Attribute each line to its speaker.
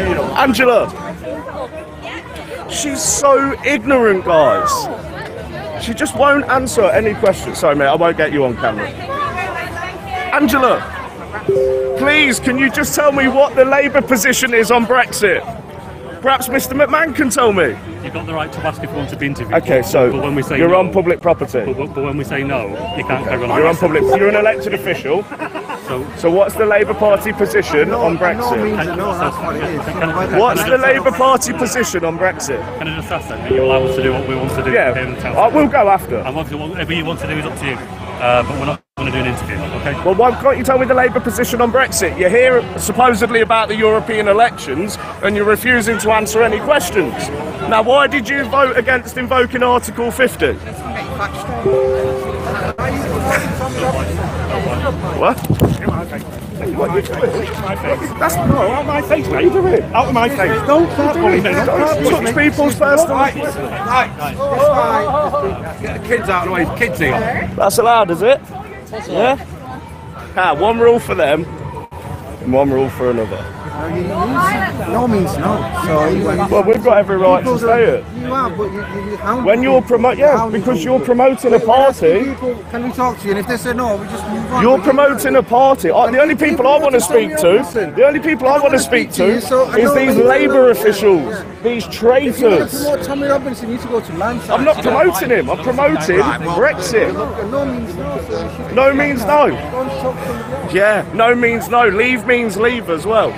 Speaker 1: Angela. She's so ignorant, guys. She just won't answer any questions. Sorry, mate, I won't get you on camera. Angela, please, can you just tell me what the Labour position is on Brexit? Perhaps Mr. McMahon can tell me.
Speaker 2: You've got the right to ask if you want to be interviewed.
Speaker 1: Okay, so
Speaker 2: but when we say
Speaker 1: you're
Speaker 2: no,
Speaker 1: on public property.
Speaker 2: But, but, when we say no, you can't carry on.
Speaker 1: You're on public. You're an elected official.
Speaker 2: So,
Speaker 1: So what's the Labour Party position on
Speaker 3: No
Speaker 1: Brexit?
Speaker 3: means no, that's what it is.
Speaker 2: Can
Speaker 1: What's
Speaker 2: can
Speaker 1: the Labour Party position on Brexit?
Speaker 2: Can I just ask that? You allow us to do what we want to do
Speaker 1: Yeah,
Speaker 2: here in the town.
Speaker 1: uh, we'll go after.
Speaker 2: And whatever you want to do is up to you. Uh, but we're not going to do an interview, okay?
Speaker 1: Well, why can't you tell me the Labour position on Brexit? You're here supposedly about the European elections and you're refusing to answer any questions. Now, why did you vote against invoking Article 50? What? What are you doing? That's no, out of my face, mate. What are you doing? Out of my face. Don't start bullying me. Don't touch people's personal
Speaker 4: Right, right, right. Get the kids out of the way. Kids here.
Speaker 1: That's allowed, is it? Yeah? Ah, one rule for them and one rule for another.
Speaker 3: No means no. So
Speaker 1: Well, we've got every right to say it.
Speaker 3: You are, but you, you, hound
Speaker 1: When you're promote, yeah, because you're promoting a party.
Speaker 3: people, Can we talk to you? And if they say no, we just move on.
Speaker 1: You're promoting a party. I- The only people I want to speak to, the only people I want to speak to, is these Labour officials, these traitors.
Speaker 3: Tommy Robinson, you need to go to Lanside.
Speaker 1: I'm not promoting him. I'm promoting Brexit.
Speaker 3: No means no. So you should
Speaker 1: No means no.
Speaker 3: go and talk to somebody else.
Speaker 1: Yeah, no means no. Leave means leave as well.